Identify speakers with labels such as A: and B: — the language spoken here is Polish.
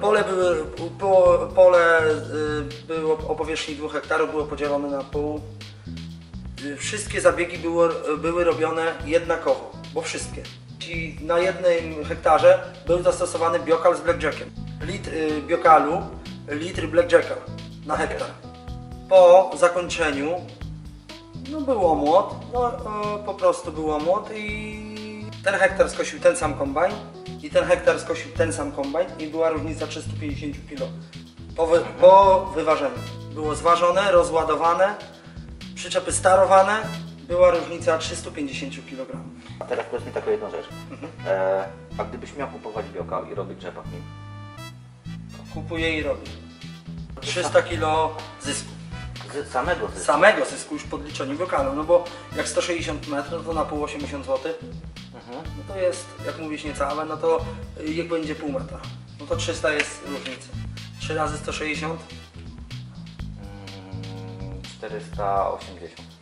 A: Pole było, pole y, było o powierzchni 2 hektarów, było podzielone na pół. Y, Wszystkie zabiegi było, były robione jednakowo, bo wszystkie. I na jednym hektarze był zastosowany biokal z blackjackiem. Litr y, biokalu, litr blackjacka na hektar. Po zakończeniu no był omłot, no po prostu był omłot i ten hektar skosił ten sam kombajn i ten hektar skosił ten sam kombajn i była różnica 350 kg po, wy, po wyważeniu. Było zważone, rozładowane, przyczepy starowane, była różnica 350 kg.
B: A teraz powiedz mi taką jedną rzecz. E, a gdybyś miał kupować biokal i robić rzepak nim?
A: Kupuję i robię. 300 kg zysku.
B: Z samego zysku.
A: Samego zysku już podliczeniu biokalu, no bo jak 160 metrów to na pół 80 zł.
B: Mhm.
A: No to jest, jak mówisz, niecałe, no to jak będzie pół metra. No to 300 jest różnica. 3 razy 160,
B: Mm, 480.